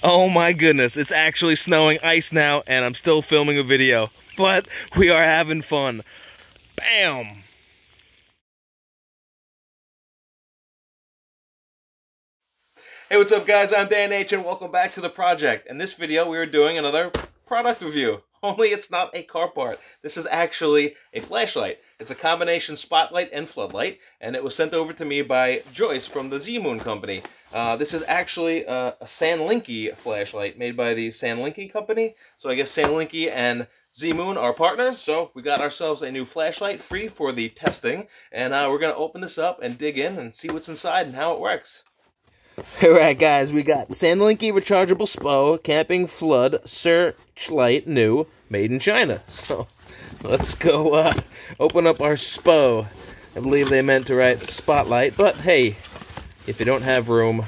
Oh my goodness, it's actually snowing ice now, and I'm still filming a video. But we are having fun. Bam! Hey, what's up guys? I'm Dan H and welcome back to the project. In this video, we are doing another product review. Only it's not a car part. This is actually a flashlight. It's a combination spotlight and floodlight, and it was sent over to me by Joyce from the Z-Moon company. Uh, this is actually a, a Sanlinkee flashlight made by the Sanlinkee company. So I guess Sanlinkee and Z-Moon are partners, so we got ourselves a new flashlight free for the testing, and uh, we're going to open this up and dig in and see what's inside and how it works. Alright guys, we got Sanlinkee Rechargeable SPO Camping Flood Searchlight New, made in China. So, let's go uh, open up our SPO. I believe they meant to write Spotlight, but hey, if you don't have room,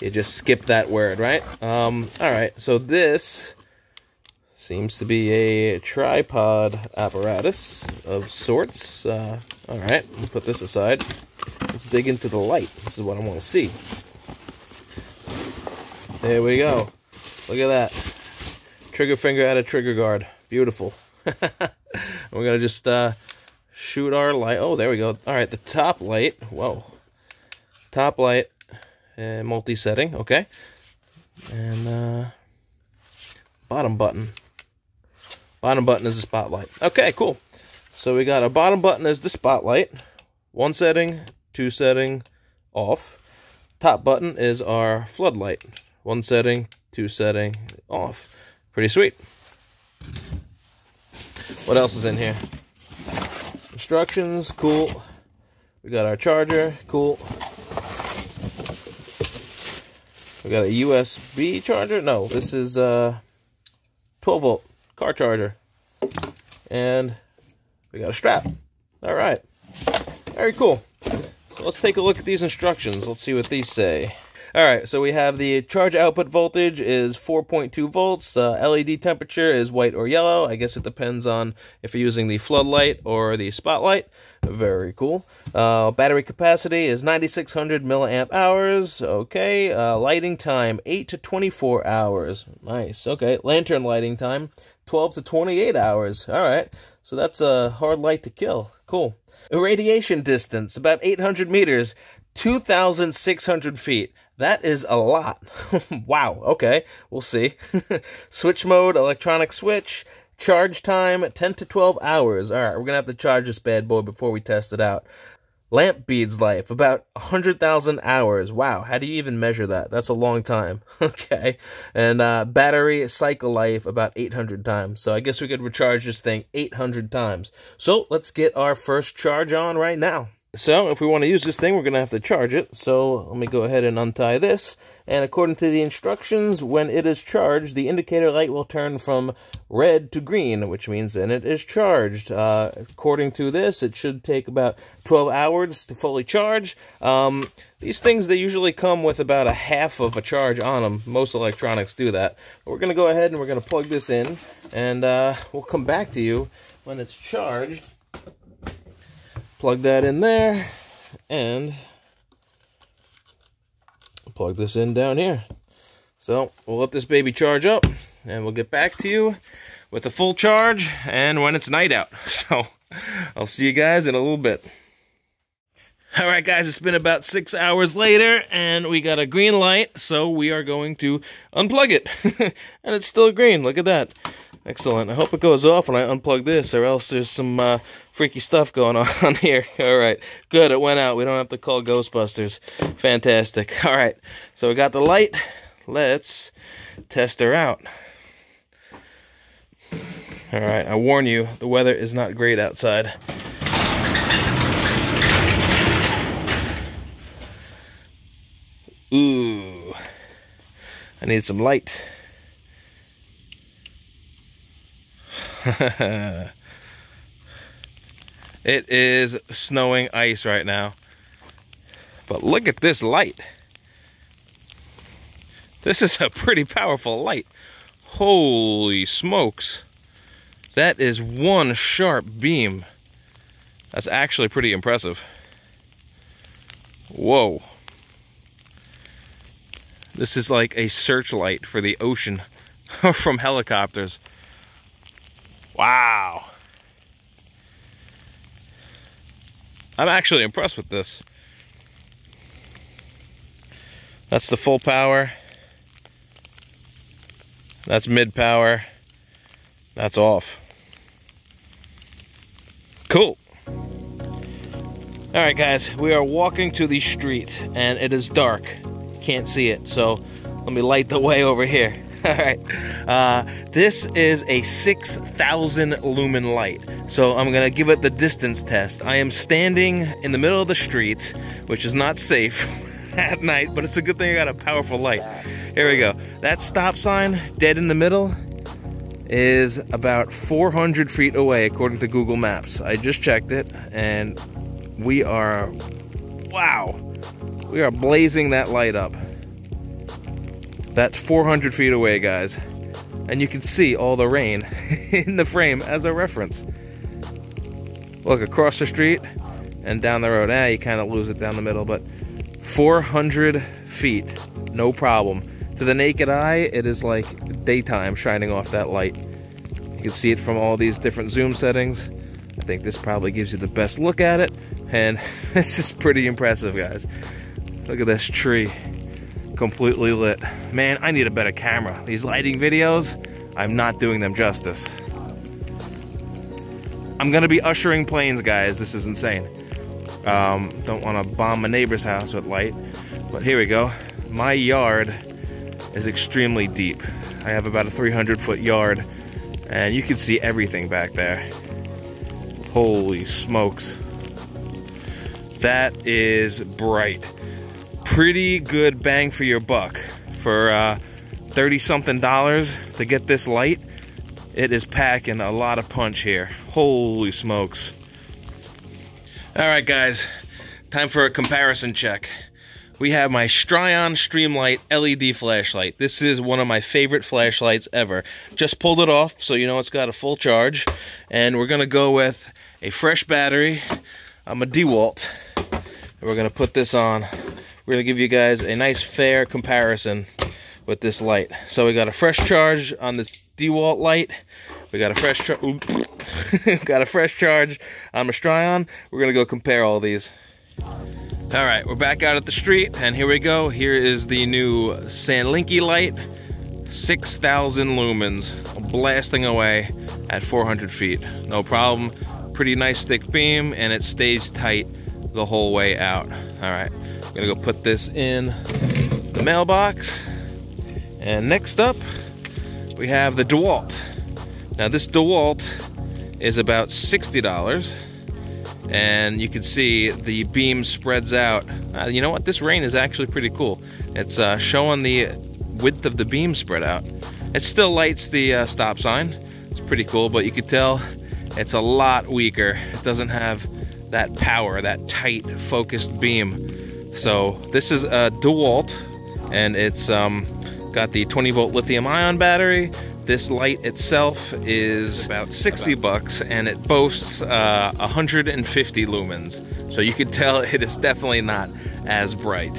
you just skip that word, right? Um, alright, so this seems to be a tripod apparatus of sorts. Uh, alright, put this aside. Let's dig into the light. This is what I want to see. There we go. Look at that. Trigger finger out of trigger guard. Beautiful. we're going to just uh, shoot our light. Oh, there we go. All right, the top light. Whoa. Top light. Uh, multi-setting. Okay. And uh, bottom button. Bottom button is the spotlight. Okay, cool. So we got a bottom button as the spotlight. One setting, two setting, off. Top button is our floodlight. One setting, two setting, off. Pretty sweet. What else is in here? Instructions, cool. We got our charger, cool. We got a USB charger. No, this is a uh, 12 volt car charger. And we got a strap. All right. Very cool. So let's take a look at these instructions. Let's see what these say. All right, so we have the charge output voltage is 4.2 volts. The LED temperature is white or yellow. I guess it depends on if you're using the floodlight or the spotlight. Very cool. Uh, battery capacity is 9600 milliamp hours. Okay. Uh, lighting time 8 to 24 hours. Nice. Okay. Lantern lighting time 12 to 28 hours. All right. So that's a hard light to kill. Cool. Irradiation distance about 800 meters, 2,600 feet. That is a lot. wow, okay, we'll see. switch mode, electronic switch, charge time, 10 to 12 hours. All right, we're going to have to charge this bad boy before we test it out. Lamp beads life, about 100,000 hours. Wow, how do you even measure that? That's a long time. okay. And uh, battery cycle life, about 800 times. So I guess we could recharge this thing 800 times. So let's get our first charge on right now. So if we want to use this thing, we're going to have to charge it. So let me go ahead and untie this. And according to the instructions, when it is charged, the indicator light will turn from red to green, which means then it is charged. Uh, according to this, it should take about 12 hours to fully charge. Um, these things, they usually come with about a half of a charge on them. Most electronics do that. But we're going to go ahead and we're going to plug this in, and uh, we'll come back to you when it's charged plug that in there and plug this in down here. So we'll let this baby charge up and we'll get back to you with a full charge and when it's night out. So I'll see you guys in a little bit. All right, guys, it's been about six hours later, and we got a green light, so we are going to unplug it. and it's still green. Look at that. Excellent. I hope it goes off when I unplug this, or else there's some uh, freaky stuff going on here. All right. Good. It went out. We don't have to call Ghostbusters. Fantastic. All right. So we got the light. Let's test her out. All right. I warn you, the weather is not great outside. Ooh. I need some light. it is snowing ice right now. But look at this light. This is a pretty powerful light. Holy smokes. That is one sharp beam. That's actually pretty impressive. Whoa. This is like a searchlight for the ocean from helicopters. Wow. I'm actually impressed with this. That's the full power. That's mid power. That's off. Cool. All right, guys, we are walking to the street and it is dark. Can't see it, so let me light the way over here. All right, uh, this is a 6,000 lumen light. So I'm gonna give it the distance test. I am standing in the middle of the street, which is not safe at night, but it's a good thing I got a powerful light. Here we go. That stop sign, dead in the middle, is about 400 feet away according to Google Maps. I just checked it and we are, wow, we are blazing that light up. That's 400 feet away, guys. And you can see all the rain in the frame as a reference. Look, across the street and down the road. Ah, you kind of lose it down the middle, but 400 feet, no problem. To the naked eye, it is like daytime shining off that light. You can see it from all these different zoom settings. I think this probably gives you the best look at it. And this is pretty impressive, guys. Look at this tree, completely lit. Man, I need a better camera. These lighting videos, I'm not doing them justice. I'm gonna be ushering planes, guys. This is insane. Um, don't wanna bomb my neighbor's house with light, but here we go. My yard is extremely deep. I have about a 300 foot yard and you can see everything back there. Holy smokes. That is bright. Pretty good bang for your buck. For uh, 30 something dollars to get this light, it is packing a lot of punch here. Holy smokes. All right, guys, time for a comparison check we have my Strion Streamlight LED flashlight. This is one of my favorite flashlights ever. Just pulled it off, so you know it's got a full charge. And we're gonna go with a fresh battery. I'm a DeWalt. And we're gonna put this on. We're gonna give you guys a nice fair comparison with this light. So we got a fresh charge on this DeWalt light. We got a fresh charge. got a fresh charge on Strion. We're gonna go compare all these. All right, we're back out at the street, and here we go. Here is the new Sanlinkee light, 6,000 lumens, blasting away at 400 feet. No problem. Pretty nice thick beam, and it stays tight the whole way out. All right, I'm gonna go put this in the mailbox. And next up, we have the DeWalt. Now this DeWalt is about $60 and you can see the beam spreads out. Uh, you know what? This rain is actually pretty cool. It's uh, showing the width of the beam spread out. It still lights the uh, stop sign. It's pretty cool, but you can tell it's a lot weaker. It doesn't have that power, that tight, focused beam. So this is a DeWalt, and it's um, got the 20 volt lithium ion battery, this light itself is about 60 bucks and it boasts uh, 150 lumens. So you can tell it is definitely not as bright.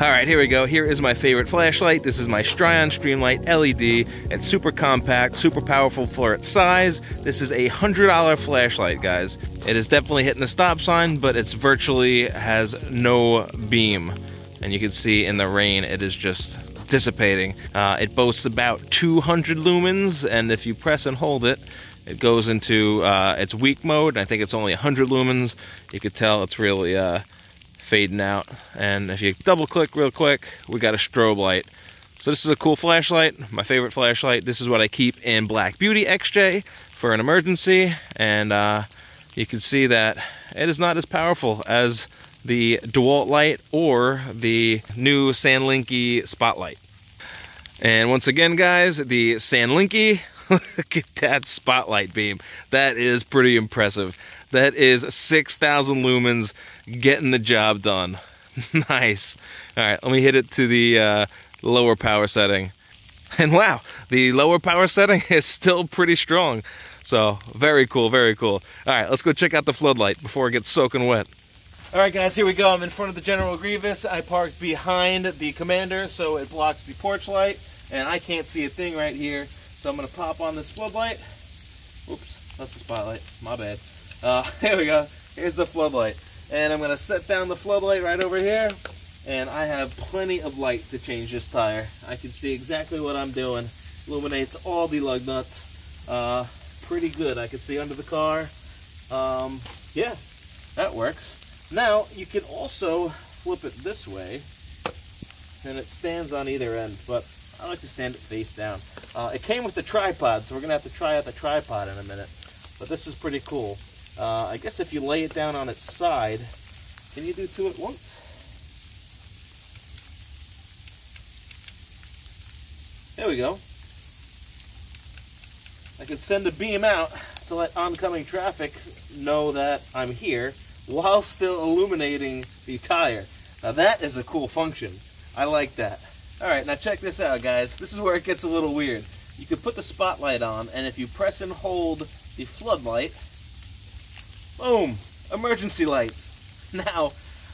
All right, here we go. Here is my favorite flashlight. This is my Strion Streamlight LED. It's super compact, super powerful for its size. This is a $100 flashlight, guys. It is definitely hitting the stop sign, but it's virtually has no beam. And you can see in the rain, it is just dissipating. Uh, it boasts about 200 lumens, and if you press and hold it, it goes into uh, its weak mode. I think it's only 100 lumens. You could tell it's really uh, fading out. And if you double click real quick, we got a strobe light. So this is a cool flashlight, my favorite flashlight. This is what I keep in Black Beauty XJ for an emergency. And uh, you can see that it is not as powerful as the DeWalt light or the new Sanlinkee Spotlight. And once again, guys, the Sanlinkee, look at that spotlight beam. That is pretty impressive. That is 6,000 lumens getting the job done. nice. All right, let me hit it to the uh, lower power setting. And wow, the lower power setting is still pretty strong. So very cool, very cool. All right, let's go check out the floodlight before it gets soaking wet. All right, guys, here we go. I'm in front of the General Grievous. I parked behind the Commander, so it blocks the porch light, and I can't see a thing right here. So I'm going to pop on this floodlight. Oops, that's the spotlight. My bad. Uh, here we go. Here's the floodlight. And I'm going to set down the floodlight right over here, and I have plenty of light to change this tire. I can see exactly what I'm doing. Illuminates all the lug nuts. Uh, pretty good. I can see under the car. Um, yeah, that works. Now, you can also flip it this way, and it stands on either end, but I like to stand it face down. Uh, it came with the tripod, so we're going to have to try out the tripod in a minute, but this is pretty cool. Uh, I guess if you lay it down on its side, can you do two at once? There we go. I can send a beam out to let oncoming traffic know that I'm here while still illuminating the tire. Now that is a cool function. I like that. Alright, now check this out guys. This is where it gets a little weird. You can put the spotlight on and if you press and hold the floodlight, boom, emergency lights. Now,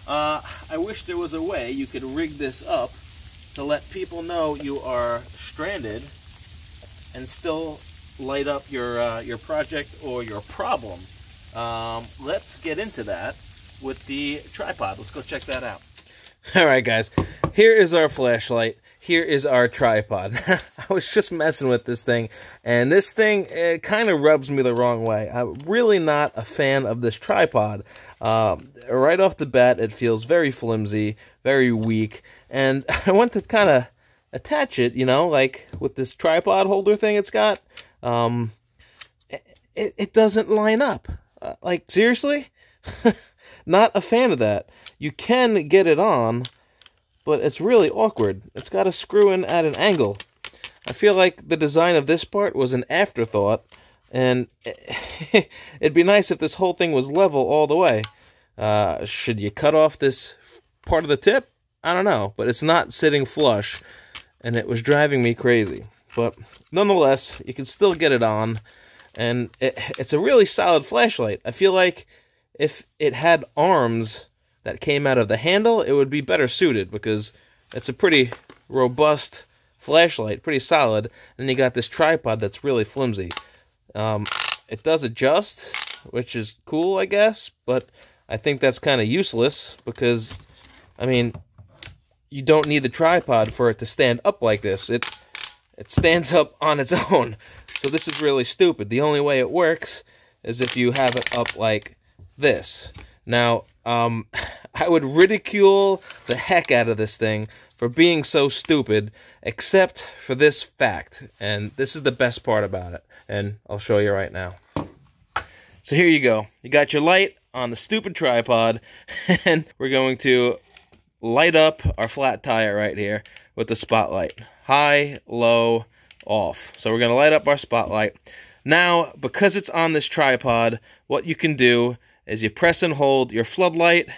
uh, I wish there was a way you could rig this up to let people know you are stranded and still light up your, uh, your project or your problem. Um, let's get into that with the tripod. Let's go check that out. All right, guys. Here is our flashlight. Here is our tripod. I was just messing with this thing, and this thing it kind of rubs me the wrong way. I'm really not a fan of this tripod. Um, right off the bat, it feels very flimsy, very weak, and I want to kind of attach it, you know, like with this tripod holder thing it's got. Um, it, it doesn't line up. Uh, like, seriously? Not a fan of that. You can get it on, but it's really awkward. It's got to screw in at an angle. I feel like the design of this part was an afterthought, and it'd be nice if this whole thing was level all the way. Uh, should you cut off this part of the tip? I don't know, but it's not sitting flush, and it was driving me crazy. But nonetheless, you can still get it on and it, it's a really solid flashlight. I feel like if it had arms that came out of the handle, it would be better suited because it's a pretty robust flashlight, pretty solid. And you got this tripod that's really flimsy. Um, it does adjust, which is cool, I guess, but I think that's kind of useless because, I mean, you don't need the tripod for it to stand up like this. It it stands up on its own. So this is really stupid. The only way it works is if you have it up like this. Now, um, I would ridicule the heck out of this thing for being so stupid, except for this fact. And this is the best part about it. And I'll show you right now. So here you go. You got your light on the stupid tripod, and we're going to light up our flat tire right here with the spotlight. High, low, off. So we're going to light up our spotlight. Now, because it's on this tripod, what you can do is you press and hold your floodlight,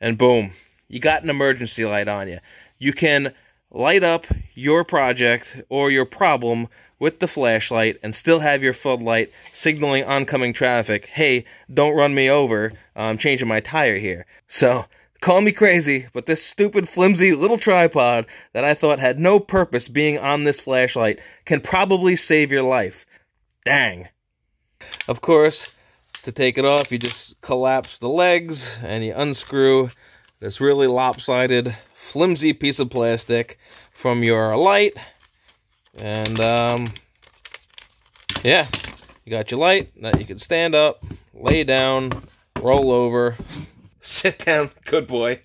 and boom, you got an emergency light on you. You can light up your project or your problem with the flashlight and still have your floodlight signaling oncoming traffic. Hey, don't run me over. I'm changing my tire here. So Call me crazy, but this stupid, flimsy little tripod that I thought had no purpose being on this flashlight can probably save your life. Dang. Of course, to take it off, you just collapse the legs and you unscrew this really lopsided, flimsy piece of plastic from your light. And, um, yeah, you got your light that you can stand up, lay down, roll over, Sit down, good boy.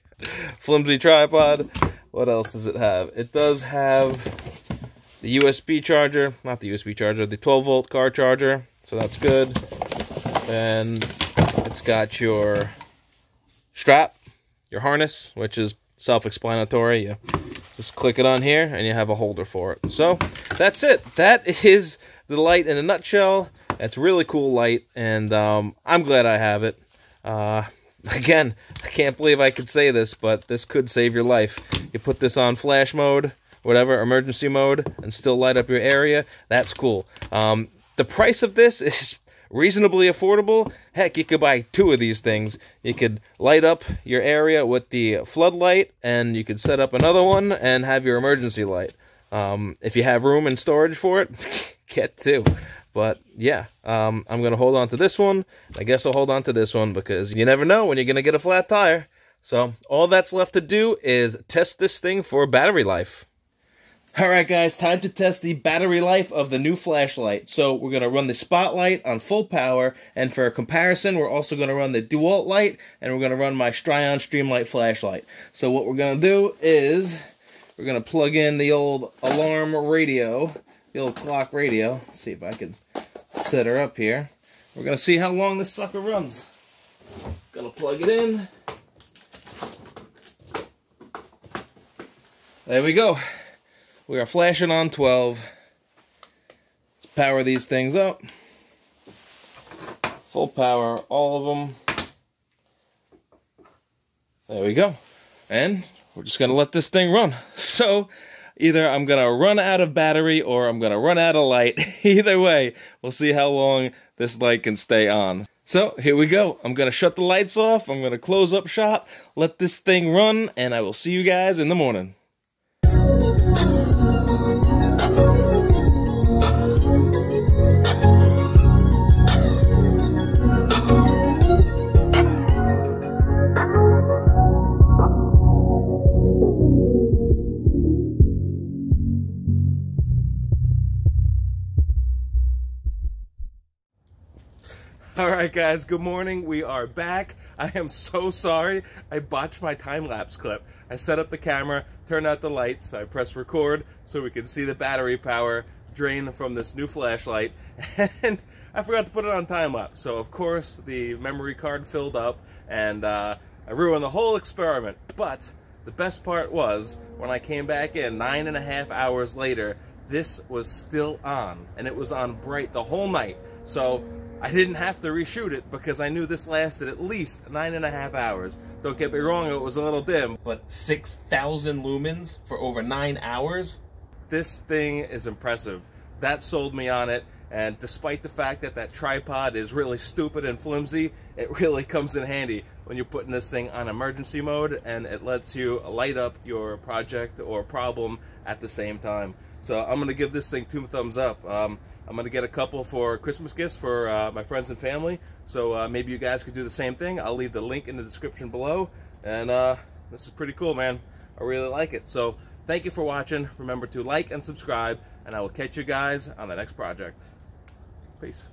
Flimsy tripod. What else does it have? It does have the USB charger, not the USB charger, the 12 volt car charger. So that's good. And it's got your strap, your harness, which is self-explanatory. You just click it on here and you have a holder for it. So that's it. That is the light in a nutshell. It's really cool light, and um, I'm glad I have it. Uh, Again, I can't believe I could say this, but this could save your life. You put this on flash mode, whatever, emergency mode, and still light up your area. That's cool. Um, the price of this is reasonably affordable. Heck, you could buy two of these things. You could light up your area with the floodlight, and you could set up another one and have your emergency light. Um, if you have room and storage for it, get two. But yeah, um, I'm going to hold on to this one. I guess I'll hold on to this one because you never know when you're going to get a flat tire. So all that's left to do is test this thing for battery life. Alright guys, time to test the battery life of the new flashlight. So we're going to run the spotlight on full power, and for a comparison, we're also going to run the DeWalt light, and we're going to run my Strion Streamlight flashlight. So what we're going to do is, we're going to plug in the old alarm radio, the old clock radio. Let's see if I can set her up here. We're going to see how long this sucker runs. Gonna plug it in. There we go. We are flashing on 12. Let's power these things up. Full power, all of them. There we go. And we're just going to let this thing run. So either I'm going to run out of battery or I'm going to run out of light. either way, we'll see how long this light can stay on. So here we go. I'm going to shut the lights off. I'm going to close up shop, let this thing run, and I will see you guys in the morning. All right, guys, good morning. We are back. I am so sorry. I botched my time-lapse clip. I set up the camera, turned out the lights, I pressed record so we could see the battery power drain from this new flashlight, and I forgot to put it on time-lapse. So, of course, the memory card filled up, and uh, I ruined the whole experiment. But the best part was, when I came back in nine and a half hours later, this was still on, and it was on bright the whole night. So I didn't have to reshoot it because I knew this lasted at least nine and a half hours. Don't get me wrong, it was a little dim, but 6,000 lumens for over nine hours? This thing is impressive. That sold me on it, and despite the fact that that tripod is really stupid and flimsy, it really comes in handy when you're putting this thing on emergency mode, and it lets you light up your project or problem at the same time. So I'm going to give this thing two thumbs up. Um, I'm going to get a couple for Christmas gifts for uh, my friends and family. So uh, maybe you guys could do the same thing. I'll leave the link in the description below. And uh, this is pretty cool, man. I really like it. So thank you for watching. Remember to like and subscribe. And I will catch you guys on the next project. Peace.